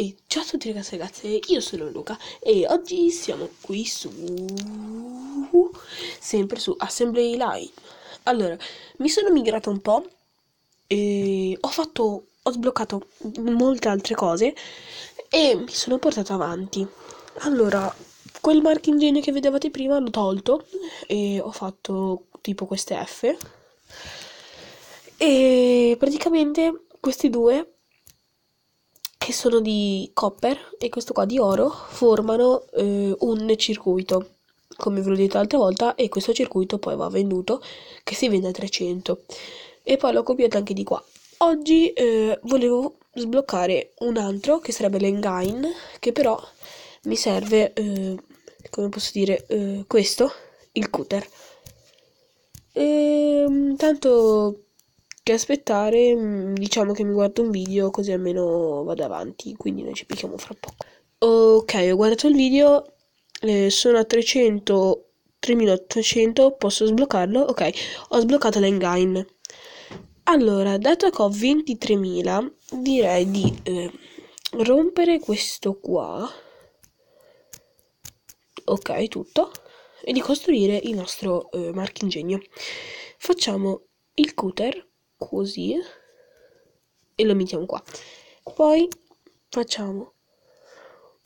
E ciao a tutti ragazzi e ragazze, io sono Luca e oggi siamo qui su... sempre su Assembly Line. Allora, mi sono migrata un po' e ho fatto... ho sbloccato molte altre cose e mi sono portato avanti. Allora, quel marchingegno che vedevate prima l'ho tolto e ho fatto tipo queste F. E praticamente questi due che sono di copper e questo qua di oro formano eh, un circuito come ve l'ho detto l'altra volta e questo circuito poi va venduto che si vende a 300 e poi l'ho copiato anche di qua. Oggi eh, volevo sbloccare un altro che sarebbe l'engine che però mi serve eh, come posso dire eh, questo il cutter. E, ehm, tanto che aspettare, mm, diciamo che mi guardo un video così almeno vado avanti, quindi noi ci picchiamo fra poco. Ok, ho guardato il video, eh, sono a 300, 3800, posso sbloccarlo? Ok, ho sbloccato l'engine. Allora, dato che ho 23.000, direi di eh, rompere questo qua. Ok, tutto. E di costruire il nostro eh, marchingegno. Facciamo il cutter così e lo mettiamo qua. Poi facciamo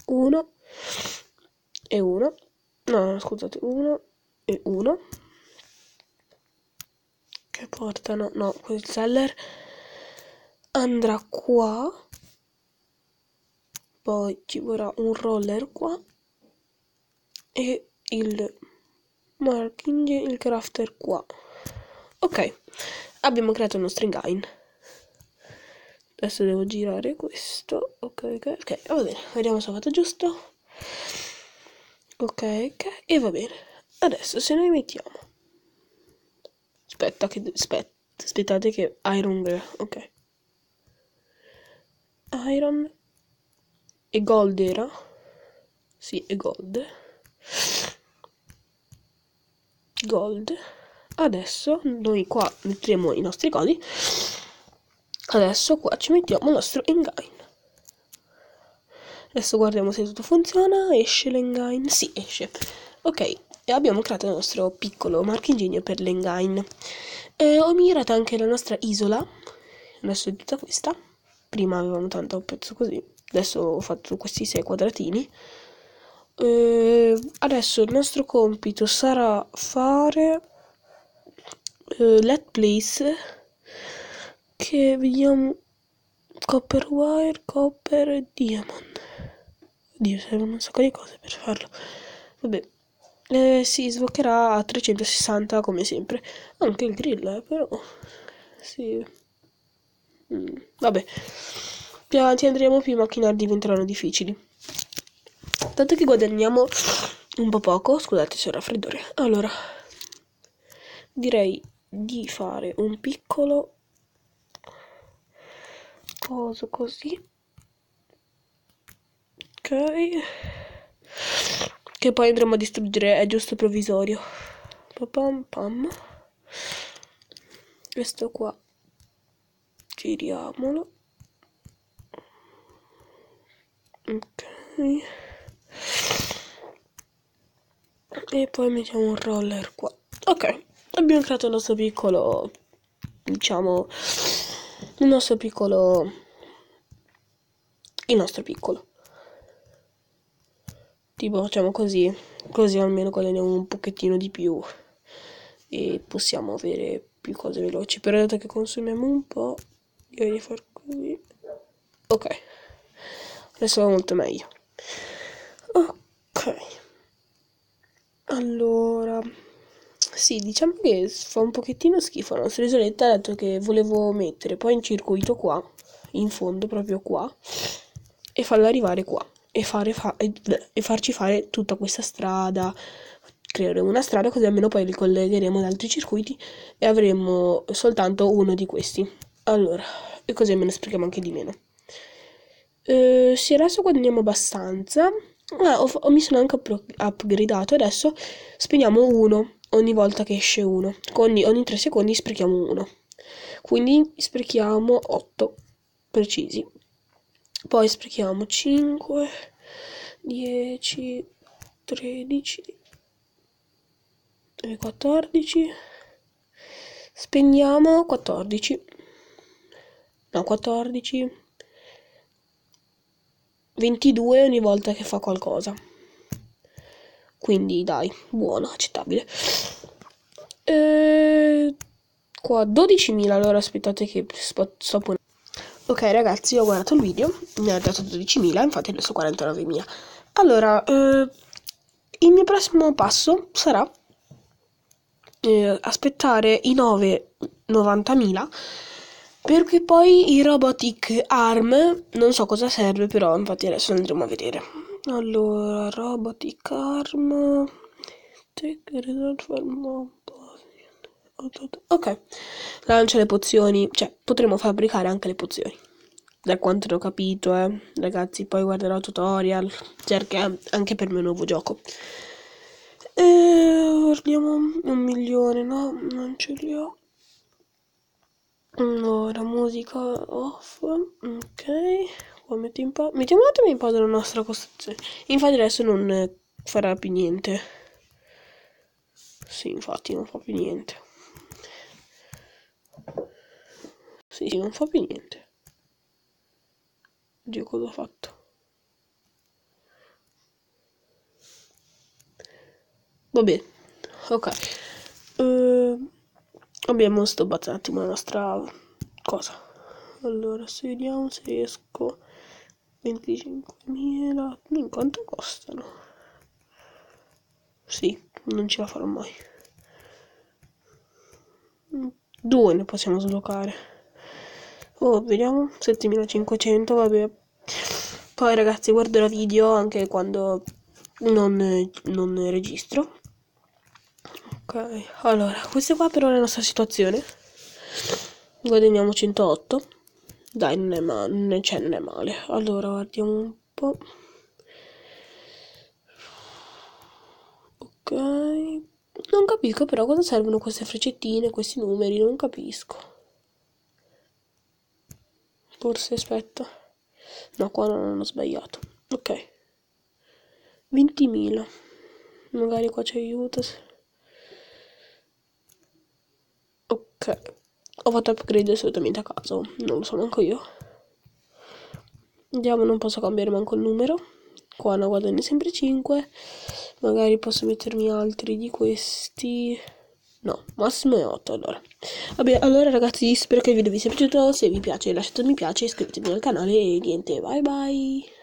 uno e uno. No scusate uno e uno. Che portano no quel seller andrà qua. Poi ci vorrà un roller qua e il marking il crafter qua. Ok abbiamo creato il nostro engine adesso devo girare questo. Ok ok ok. Va bene vediamo se ho fatto giusto. Ok ok. E va bene. Adesso se noi mettiamo aspetta che aspetta aspettate che iron ok. Iron e gold era? Sì è gold. Gold adesso noi qua metteremo i nostri codi. Adesso qua ci mettiamo il nostro engine adesso guardiamo se tutto funziona. Esce l'engine sì esce. Ok e abbiamo creato il nostro piccolo marchingegno per l'engine e ho migliorato anche la nostra isola. Adesso è tutta questa. Prima avevamo tanto un pezzo così. Adesso ho fatto questi sei quadratini. E adesso il nostro compito sarà fare uh, let place che vediamo copper wire copper diamond. Oddio servono un sacco di cose per farlo. Vabbè eh, si sbloccherà a 360 come sempre. Anche il grill eh, però sì. Mm, vabbè più avanti andremo più i macchinari diventeranno difficili. Tanto che guadagniamo un po' poco scusate se ho raffreddore. Allora direi di fare un piccolo coso così. Ok. Che poi andremo a distruggere è giusto provvisorio. Pam pam. Questo qua. Giriamolo. Ok. E poi mettiamo un roller qua. Ok abbiamo creato il nostro piccolo diciamo il nostro piccolo il nostro piccolo. Tipo facciamo così così almeno guadagniamo un pochettino di più e possiamo avere più cose veloci. Però dato che consumiamo un po' direi di far così. Ok adesso va molto meglio ok allora sì, diciamo che fa un pochettino schifo la nostra isoletta, dato che volevo mettere poi in circuito qua, in fondo, proprio qua, e farla arrivare qua, e, fare fa e, e farci fare tutta questa strada, creeremo una strada così almeno poi li collegheremo ad altri circuiti e avremo soltanto uno di questi. Allora, e così almeno sprechiamo anche di meno. Eh, sì, adesso guadagniamo abbastanza. Ah, ho, ho, mi sono anche upgradato, adesso spegniamo uno ogni volta che esce uno. Quindi ogni 3 secondi sprechiamo uno. Quindi sprechiamo 8 precisi. poi sprechiamo 5 10 13 e 14 spendiamo 14 no 14 22 ogni volta che fa qualcosa quindi dai buono accettabile e qua 12.000 allora aspettate che sto, sto ok ragazzi ho guardato il video mi ha dato 12.000 infatti adesso 49.000 allora eh, il mio prossimo passo sarà eh, aspettare i 9 90.000 perché poi il robotic arm non so cosa serve però infatti adesso andremo a vedere. Allora robotic arm ok. Lancia le pozioni. Cioè potremo fabbricare anche le pozioni. Da quanto ho capito eh. Ragazzi poi guarderò tutorial. Perché anche per il mio nuovo gioco. E guardiamo un milione. No non ce li ho. Allora musica off. Ok. Qua metti in pausa mettiamo un attimo in pausa la nostra costruzione. Infatti adesso non farà più niente. Sì infatti non fa più niente sì, non fa più niente. Dio cosa ho fatto? Vabbè ok. Uh, abbiamo stoppato un attimo la nostra cosa. Allora se vediamo se riesco 25.000 in quanto costano? Sì non ce la farò mai. Due ne possiamo sbloccare oh vediamo 7500 vabbè. Poi ragazzi guarderò video anche quando non, non registro. Ok allora questa qua però è la nostra situazione. Guadagniamo 108 dai non è male non è, cioè, non è male. Allora guardiamo un po' ok. Non capisco però cosa servono queste freccettine questi numeri non capisco forse aspetta no qua non ho sbagliato ok 20.000 magari qua ci aiuta ho fatto upgrade assolutamente a caso, non lo so manco io. Andiamo, non posso cambiare manco il numero. Qua ne guadagno sempre 5. Magari posso mettermi altri di questi. No, massimo è 8 allora. Vabbè, allora ragazzi, spero che il video vi sia piaciuto. Se vi piace lasciate un mi piace, iscrivetevi al canale e niente, bye bye.